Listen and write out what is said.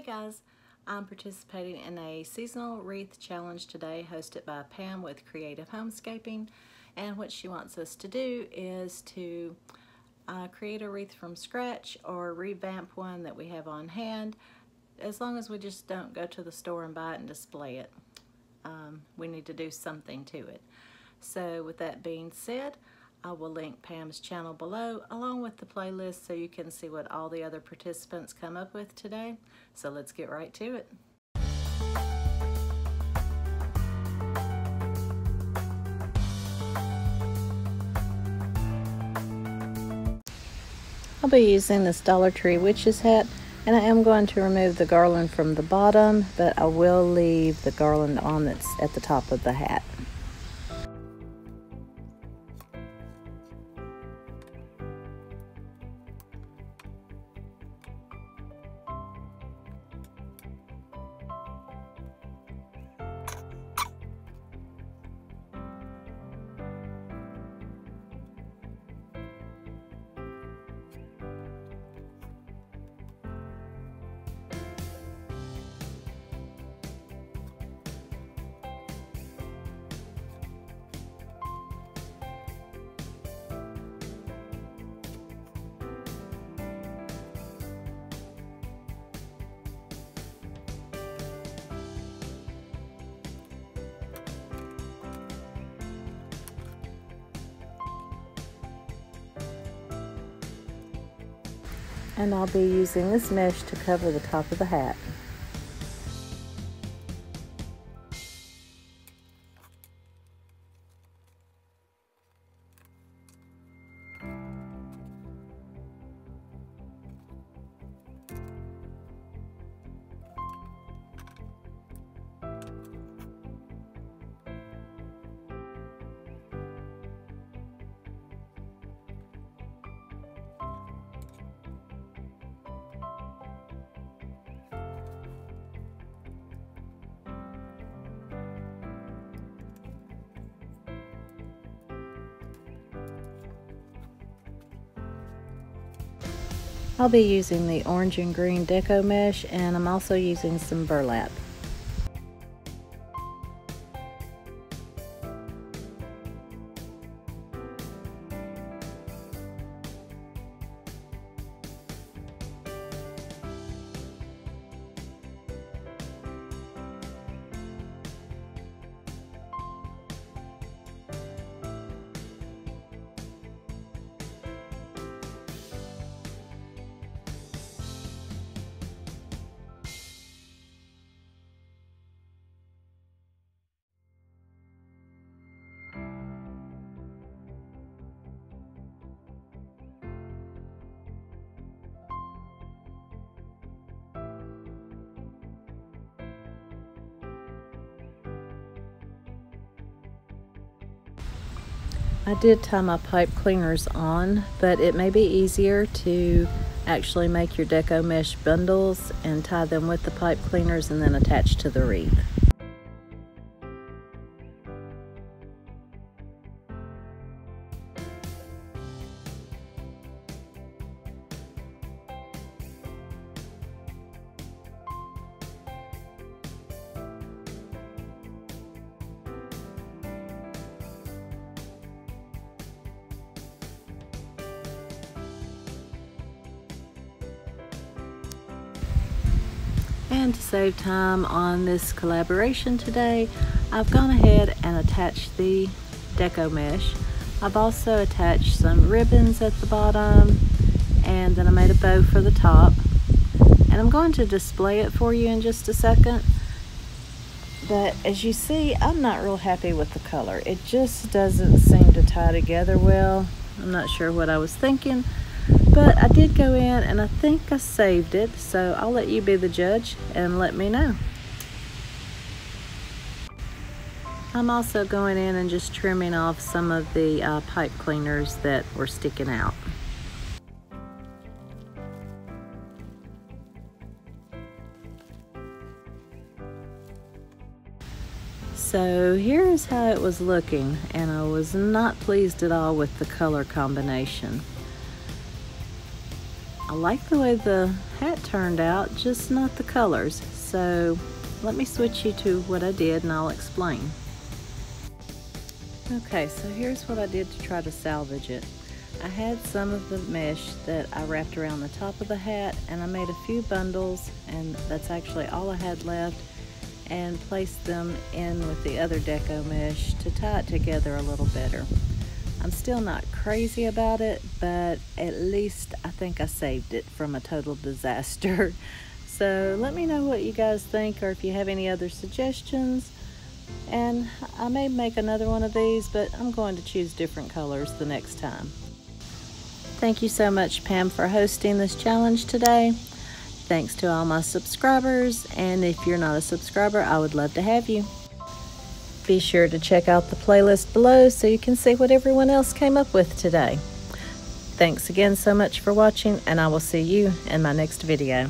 Hey guys, I'm participating in a seasonal wreath challenge today hosted by Pam with Creative Homescaping and what she wants us to do is to uh, create a wreath from scratch or revamp one that we have on hand as long as we just don't go to the store and buy it and display it. Um, we need to do something to it. So with that being said, I will link Pam's channel below along with the playlist so you can see what all the other participants come up with today. So let's get right to it. I'll be using this Dollar Tree Witch's hat and I am going to remove the garland from the bottom but I will leave the garland on that's at the top of the hat. And I'll be using this mesh to cover the top of the hat. I'll be using the orange and green deco mesh and I'm also using some burlap. I did tie my pipe cleaners on, but it may be easier to actually make your deco mesh bundles and tie them with the pipe cleaners and then attach to the wreath. And to save time on this collaboration today, I've gone ahead and attached the deco mesh. I've also attached some ribbons at the bottom and then I made a bow for the top. And I'm going to display it for you in just a second. But as you see, I'm not real happy with the color. It just doesn't seem to tie together well. I'm not sure what I was thinking. But I did go in and I think I saved it, so I'll let you be the judge and let me know. I'm also going in and just trimming off some of the uh, pipe cleaners that were sticking out. So here's how it was looking and I was not pleased at all with the color combination. I like the way the hat turned out, just not the colors. So let me switch you to what I did and I'll explain. Okay, so here's what I did to try to salvage it. I had some of the mesh that I wrapped around the top of the hat and I made a few bundles and that's actually all I had left and placed them in with the other deco mesh to tie it together a little better. I'm still not crazy about it, but at least I think I saved it from a total disaster. So let me know what you guys think or if you have any other suggestions. And I may make another one of these, but I'm going to choose different colors the next time. Thank you so much, Pam, for hosting this challenge today. Thanks to all my subscribers, and if you're not a subscriber, I would love to have you. Be sure to check out the playlist below so you can see what everyone else came up with today. Thanks again so much for watching, and I will see you in my next video.